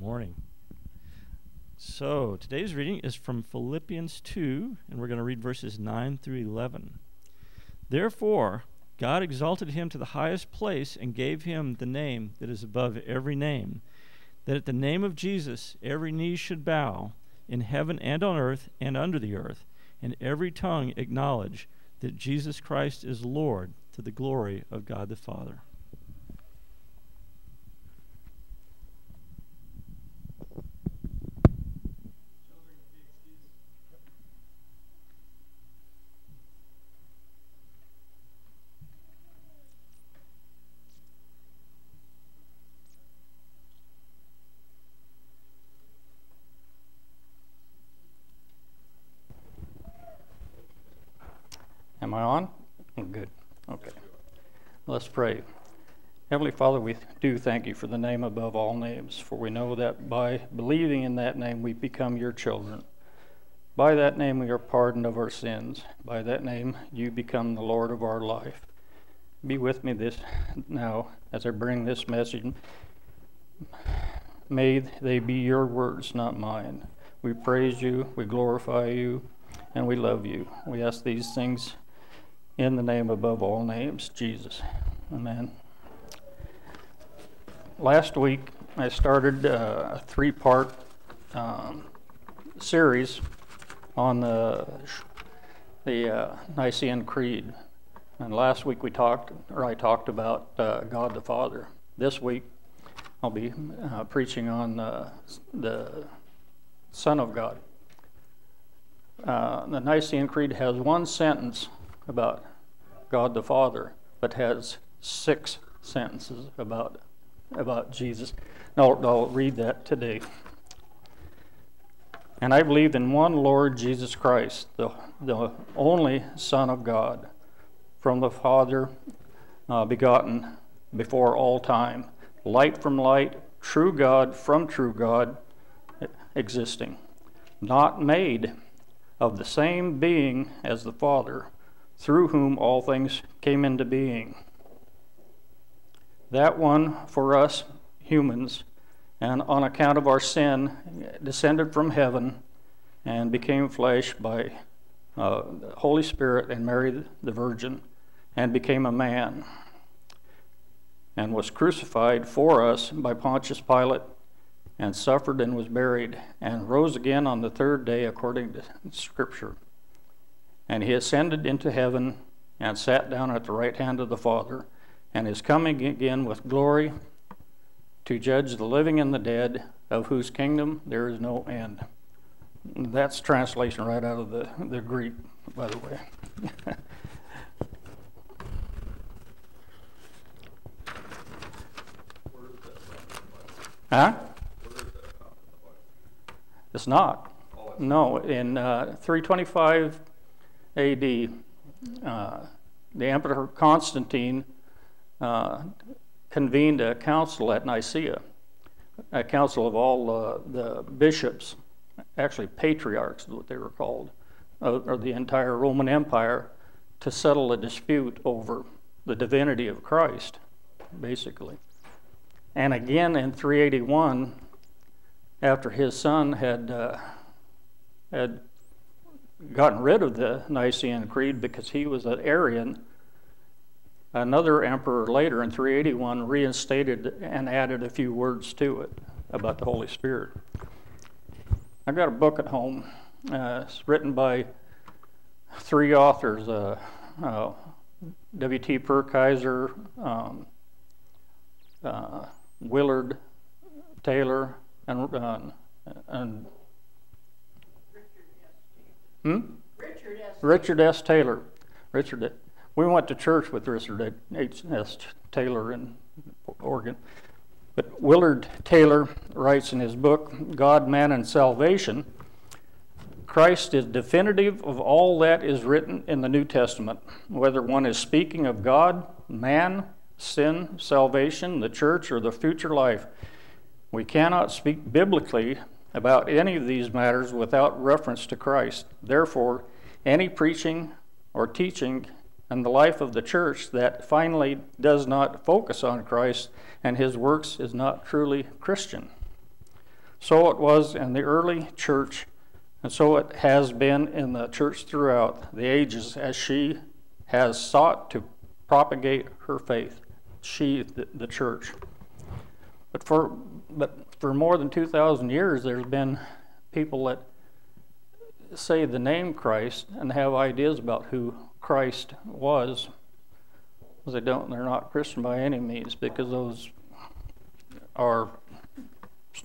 morning. So, today's reading is from Philippians 2, and we're going to read verses 9 through 11. Therefore, God exalted him to the highest place and gave him the name that is above every name, that at the name of Jesus every knee should bow, in heaven and on earth and under the earth, and every tongue acknowledge that Jesus Christ is Lord to the glory of God the Father. Am I on? Oh, good. Okay. Let's pray. Heavenly Father, we do thank you for the name above all names, for we know that by believing in that name we become your children. By that name we are pardoned of our sins. By that name you become the Lord of our life. Be with me this now as I bring this message. May they be your words, not mine. We praise you, we glorify you, and we love you. We ask these things in the name above all names, Jesus. Amen. Last week, I started uh, a three part um, series on the, the uh, Nicene Creed. And last week we talked, or I talked about uh, God the Father. This week I'll be uh, preaching on the Son of God. Uh, the Nicene Creed has one sentence about God the Father, but has six sentences about, about Jesus. I'll, I'll read that today. And I believe in one Lord Jesus Christ, the, the only Son of God, from the Father, uh, begotten before all time, light from light, true God from true God, existing, not made, of the same being as the Father through whom all things came into being. That one for us humans, and on account of our sin, descended from heaven and became flesh by uh, the Holy Spirit and Mary the Virgin, and became a man, and was crucified for us by Pontius Pilate, and suffered and was buried, and rose again on the third day according to Scripture and he ascended into heaven and sat down at the right hand of the Father, and is coming again with glory to judge the living and the dead, of whose kingdom there is no end. That's translation right out of the, the Greek, by the way. huh? It's not. No, in uh, 325 AD, uh, the Emperor Constantine uh, convened a council at Nicaea, a council of all uh, the bishops, actually patriarchs, is what they were called, of the entire Roman Empire, to settle a dispute over the divinity of Christ, basically. And again in 381, after his son had uh, had gotten rid of the Nicene Creed because he was an Arian. Another emperor later in 381 reinstated and added a few words to it about the Holy Spirit. I've got a book at home. Uh, it's written by three authors uh, uh, W.T. Purkiser, um, uh, Willard Taylor, and, uh, and Hmm? Richard S. Richard S. Taylor. Richard, we went to church with Richard H. S. Taylor in Oregon. But Willard Taylor writes in his book, God, Man, and Salvation Christ is definitive of all that is written in the New Testament, whether one is speaking of God, man, sin, salvation, the church, or the future life. We cannot speak biblically about any of these matters without reference to Christ. Therefore, any preaching or teaching in the life of the church that finally does not focus on Christ and his works is not truly Christian. So it was in the early church, and so it has been in the church throughout the ages as she has sought to propagate her faith. She, the, the church. But for, but for more than 2,000 years, there's been people that say the name Christ and have ideas about who Christ was. They don't, they're not Christian by any means because those are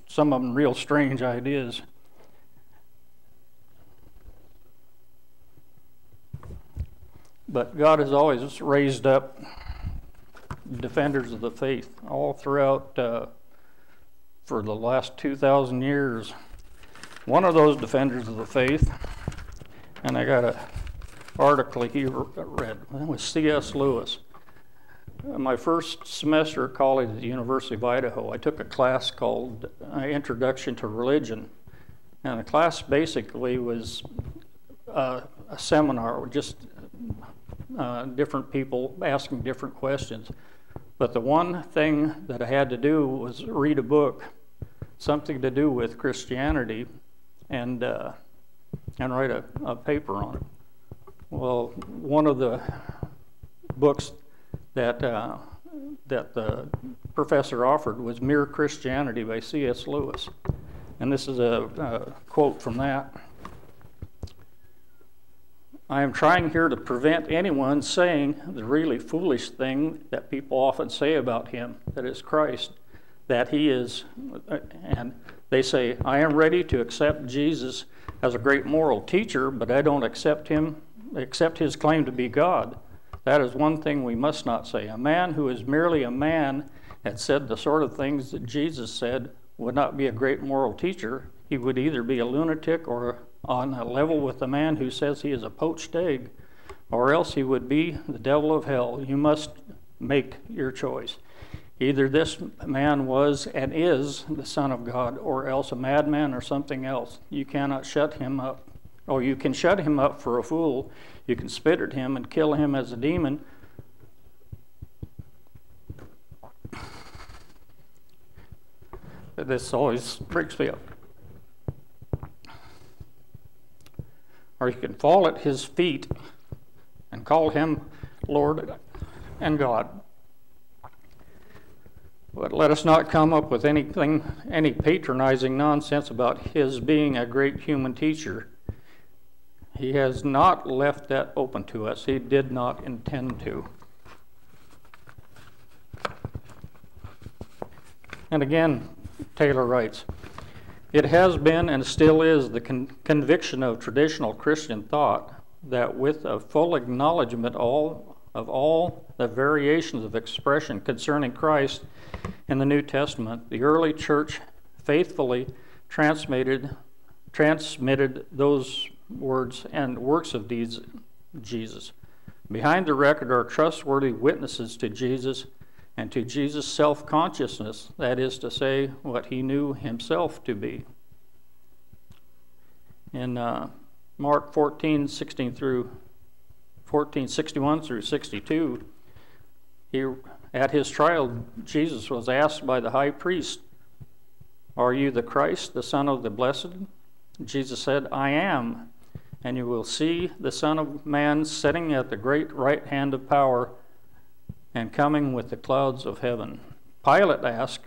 some of them real strange ideas. But God has always raised up defenders of the faith all throughout uh, for the last 2,000 years. One of those defenders of the faith, and I got an article he read, It was C.S. Lewis. My first semester of college at the University of Idaho, I took a class called uh, Introduction to Religion. And the class basically was uh, a seminar with just uh, different people asking different questions. But the one thing that I had to do was read a book, something to do with Christianity, and, uh, and write a, a paper on it. Well, one of the books that, uh, that the professor offered was Mere Christianity by C.S. Lewis. And this is a, a quote from that. I am trying here to prevent anyone saying the really foolish thing that people often say about him that is Christ, that he is, and they say, I am ready to accept Jesus as a great moral teacher, but I don't accept him, accept his claim to be God. That is one thing we must not say. A man who is merely a man and said the sort of things that Jesus said would not be a great moral teacher. He would either be a lunatic or on a level with the man who says he is a poached egg, or else he would be the devil of hell. You must make your choice. Either this man was and is the Son of God, or else a madman or something else. You cannot shut him up. Or you can shut him up for a fool, you can spit at him and kill him as a demon. This always breaks me up. Or you can fall at his feet and call him Lord and God. But let us not come up with anything, any patronizing nonsense about his being a great human teacher. He has not left that open to us. He did not intend to. And again, Taylor writes It has been and still is the con- conviction of traditional Christian thought that with a full acknowledgement all, of all the variations of expression concerning Christ in the New Testament, the early church faithfully transmitted, transmitted those words and works of Jesus. Behind the record are trustworthy witnesses to Jesus and to Jesus' self consciousness, that is to say, what he knew himself to be. In uh, Mark 14, 16 through 14, 61 through 62, he, at his trial, Jesus was asked by the high priest, Are you the Christ, the Son of the Blessed? Jesus said, I am and you will see the Son of Man sitting at the great right hand of power and coming with the clouds of heaven. Pilate asked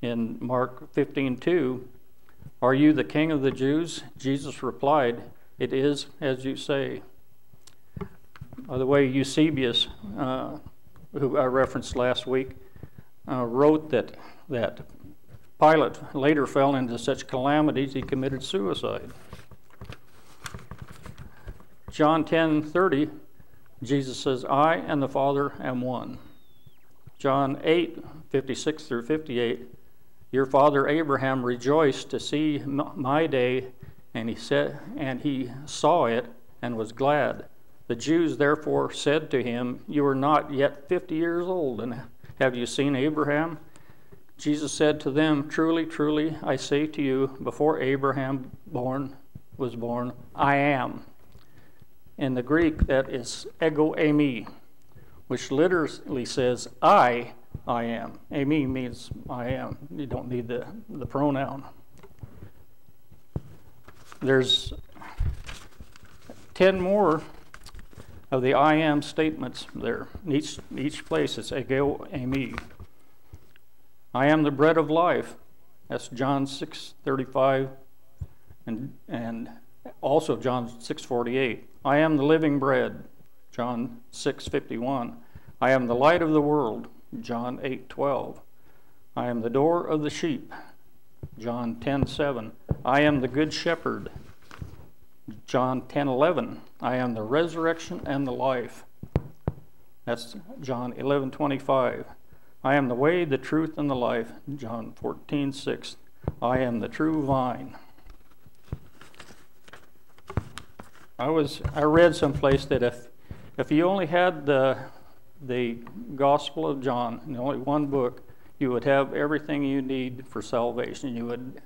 in Mark 15:2, "Are you the king of the Jews?" Jesus replied, "It is as you say." By the way, Eusebius, uh, who I referenced last week, uh, wrote that that Pilate later fell into such calamities he committed suicide. John 10 30, Jesus says, I and the Father am one. John 8 56 through 58, your father Abraham rejoiced to see my day, and he said, and he saw it and was glad. The Jews therefore said to him, You are not yet fifty years old, and have you seen Abraham? Jesus said to them, Truly, truly, I say to you, before Abraham born was born, I am. In the Greek, that is ego eimi, which literally says, I, I am. Eimi means I am. You don't need the, the pronoun. there's 10 more of the I am statements there. Each, each place it's ego eimi. I am the bread of life. That's John 6 35 and, and also John 6:48. I am the living bread. John 6:51. I am the light of the world. John 8:12. I am the door of the sheep. John 10:7. I am the good shepherd. John 10:11. I am the resurrection and the life. That's John 11:25. I am the way, the truth, and the life. John 14:6. I am the true vine. I was I read someplace that if if you only had the the Gospel of John and only one book, you would have everything you need for salvation. You would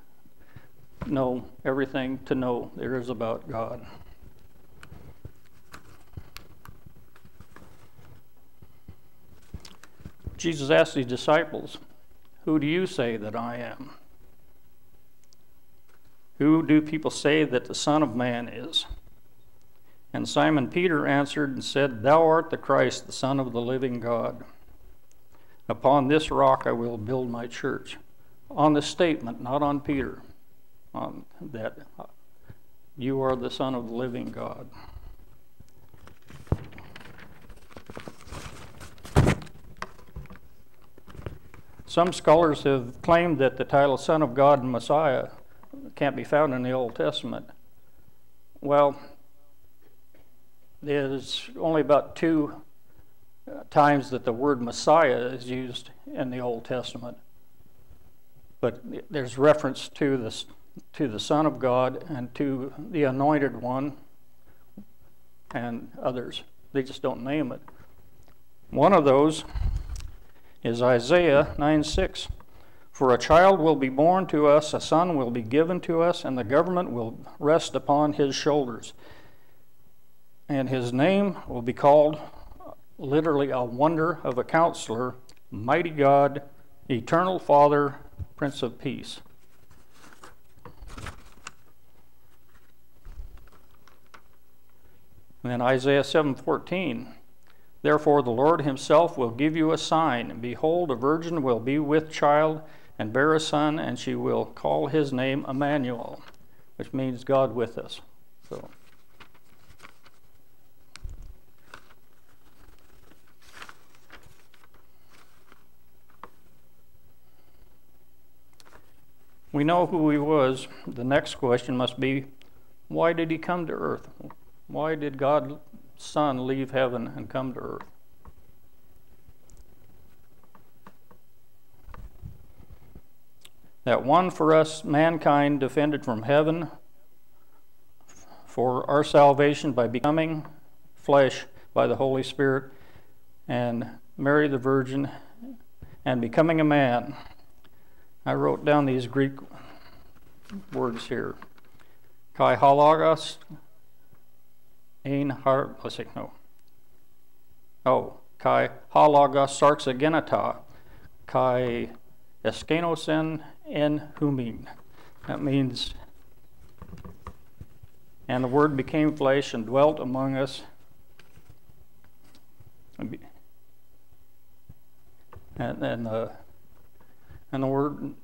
know everything to know there is about God. Jesus asked his disciples, Who do you say that I am? Who do people say that the Son of Man is? And Simon Peter answered and said, Thou art the Christ, the Son of the living God. Upon this rock I will build my church. On the statement, not on Peter, on that uh, you are the Son of the living God. Some scholars have claimed that the title Son of God and Messiah can't be found in the Old Testament. Well, there's only about two uh, times that the word Messiah is used in the Old Testament. But there's reference to the, to the Son of God and to the Anointed One and others. They just don't name it. One of those is Isaiah 9 6. For a child will be born to us, a son will be given to us, and the government will rest upon his shoulders and his name will be called literally a wonder of a counselor, mighty God, eternal Father, Prince of Peace. And then Isaiah 7:14 Therefore the Lord himself will give you a sign behold a virgin will be with child and bear a son and she will call his name Emmanuel which means God with us. So we know who he was, the next question must be why did he come to earth? Why did God's Son leave heaven and come to earth? That one for us, mankind, defended from heaven for our salvation by becoming flesh by the Holy Spirit and Mary the Virgin and becoming a man I wrote down these Greek words here. Kai halagos, ein har, let's see, no. Oh, kai halagos sarxagenata, kai eskenosen en humin. That means, and the word became flesh and dwelt among us. And, then uh, and the word,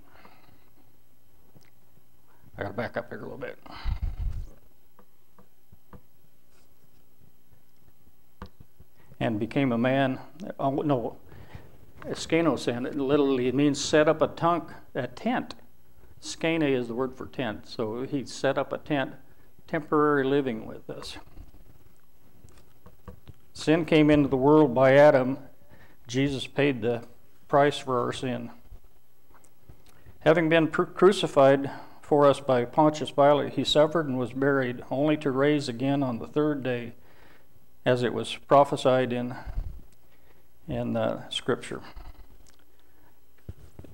I got to back up here a little bit. And became a man. Oh, no, Scanos, and it literally means set up a, tunk, a tent. Scane is the word for tent. So he set up a tent, temporary living with us. Sin came into the world by Adam. Jesus paid the price for our sin. Having been crucified for us by Pontius Pilate, he suffered and was buried, only to rise again on the third day, as it was prophesied in, in uh, Scripture.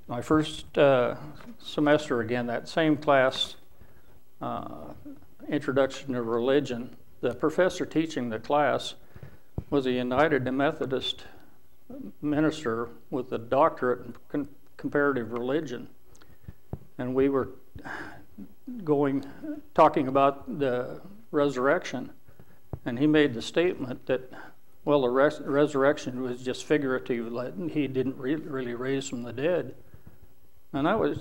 My first uh, semester, again, that same class, uh, Introduction to Religion, the professor teaching the class was a United Methodist minister with a doctorate in comparative religion and we were going, talking about the resurrection, and he made the statement that, well, the res- resurrection was just figurative, he didn't re- really raise from the dead. And I was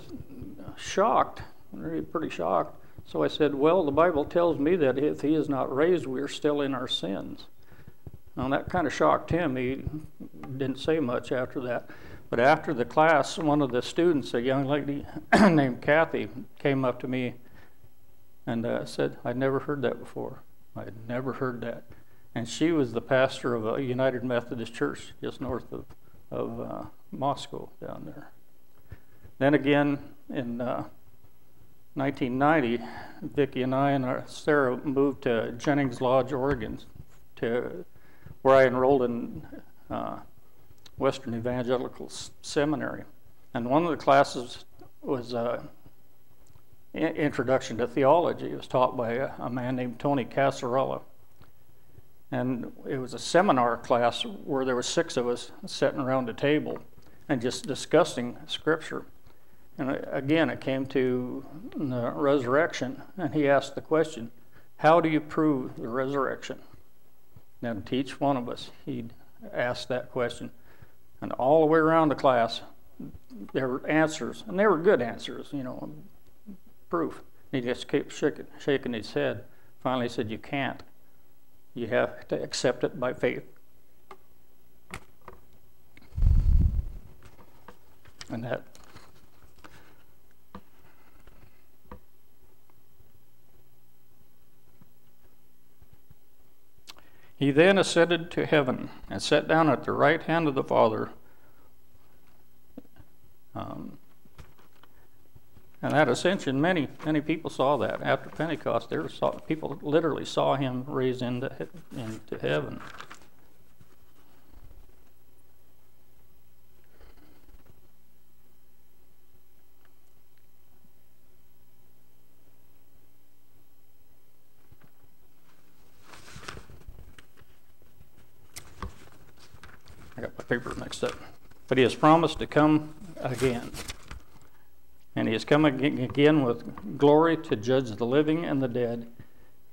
shocked, really pretty shocked. So I said, Well, the Bible tells me that if he is not raised, we are still in our sins. Now that kind of shocked him. He didn't say much after that. But after the class, one of the students, a young lady named Kathy, came up to me and uh, said, I'd never heard that before. I'd never heard that. And she was the pastor of a United Methodist Church just north of, of uh, Moscow down there. Then again, in uh, 1990, Vicki and I and our Sarah moved to Jennings Lodge, Oregon, to where I enrolled in uh, Western Evangelical Seminary. And one of the classes was uh, Introduction to Theology. It was taught by a, a man named Tony Casarola. And it was a seminar class where there were six of us sitting around a table and just discussing Scripture. And again, it came to the resurrection, and he asked the question, How do you prove the resurrection? Now, to each one of us, he'd ask that question. And all the way around the class, there were answers, and they were good answers, you know, proof. And he just kept shaking, shaking his head. Finally, he said, You can't. You have to accept it by faith. And that He then ascended to heaven and sat down at the right hand of the Father. Um, and that ascension, many many people saw that after Pentecost. There saw, people literally saw him raised into into heaven. I got my paper mixed up. But he has promised to come again. And he has come again with glory to judge the living and the dead,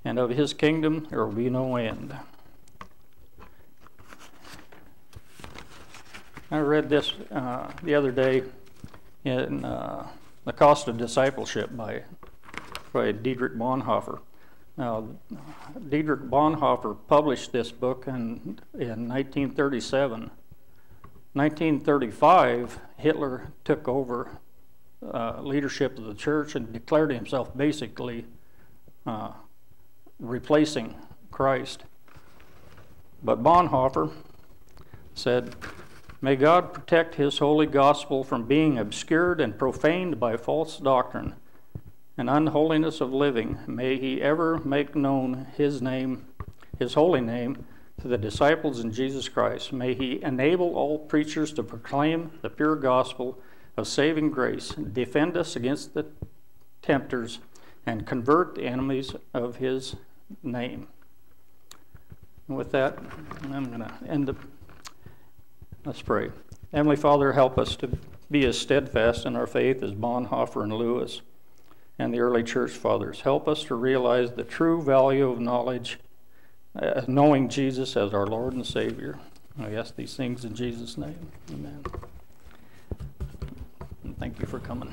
and of his kingdom there will be no end. I read this uh, the other day in uh, The Cost of Discipleship by, by Dietrich Bonhoeffer. Now, Dietrich Bonhoeffer published this book in, in 1937. 1935, Hitler took over uh, leadership of the church and declared himself basically uh, replacing Christ. But Bonhoeffer said, May God protect his holy gospel from being obscured and profaned by false doctrine and unholiness of living. May he ever make known his name, his holy name, to the disciples in Jesus Christ. May he enable all preachers to proclaim the pure gospel of saving grace, defend us against the tempters, and convert the enemies of his name. And with that, I'm going to end the. Let's pray. Heavenly Father, help us to be as steadfast in our faith as Bonhoeffer and Lewis and the early church fathers. Help us to realize the true value of knowledge, uh, knowing Jesus as our Lord and Savior. I ask these things in Jesus' name. Amen. And thank you for coming.